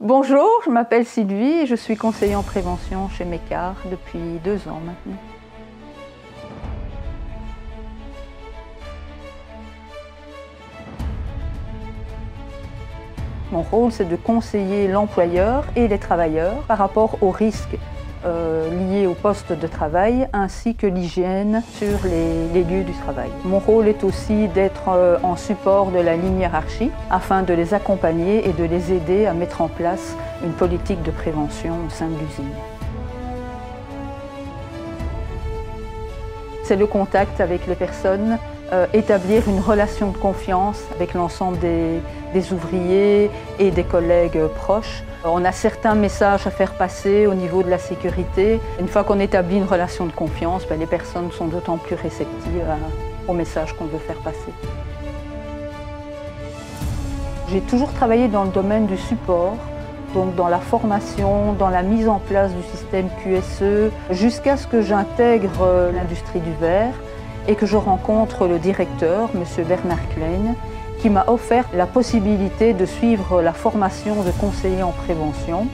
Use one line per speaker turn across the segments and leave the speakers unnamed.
Bonjour, je m'appelle Sylvie et je suis conseiller en prévention chez Mécart depuis deux ans maintenant. Mon rôle, c'est de conseiller l'employeur et les travailleurs par rapport aux risques euh, liés au poste de travail ainsi que l'hygiène sur les, lieux du travail. Mon rôle est aussi d'être euh, en support de la ligne hiérarchique afin de les accompagner et de les aider à mettre en place une politique de prévention au sein de l'usine. C'est le contact avec les personnes, euh, établir une relation de confiance avec l'ensemble des, ouvriers et des collègues proches. On a certains messages à faire passer au niveau de la sécurité. Une fois qu'on établit une relation de confiance, ben, les personnes sont d'autant plus réceptives aux messages qu'on veut faire passer. J'ai toujours travaillé dans le domaine du support, donc dans la formation, dans la mise en place du système QSE, jusqu'à ce que j'intègre euh, l'industrie du verre et que je rencontre le directeur, M. Bernard Klein, qui m'a offert la possibilité de suivre la formation de conseiller en prévention.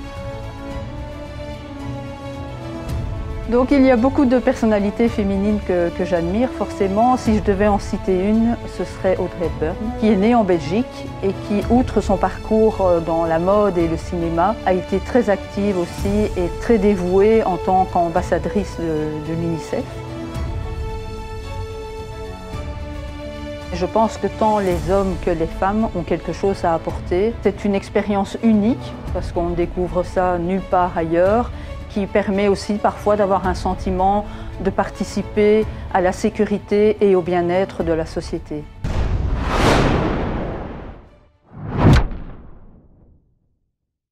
Donc il y a beaucoup de personnalités féminines que, j'admire forcément. Si je devais en citer une, ce serait Audrey Hepburn, qui est née en Belgique et qui, outre son parcours euh, dans la mode et le cinéma, a été très active aussi et très dévouée en tant qu'ambassadrice de, de l'UNICEF. Je pense que tant les hommes que les femmes ont quelque chose à apporter. C'est une expérience unique parce qu'on découvre ça nulle part ailleurs qui permet aussi parfois d'avoir un sentiment de participer à la sécurité et au bien-être de la société.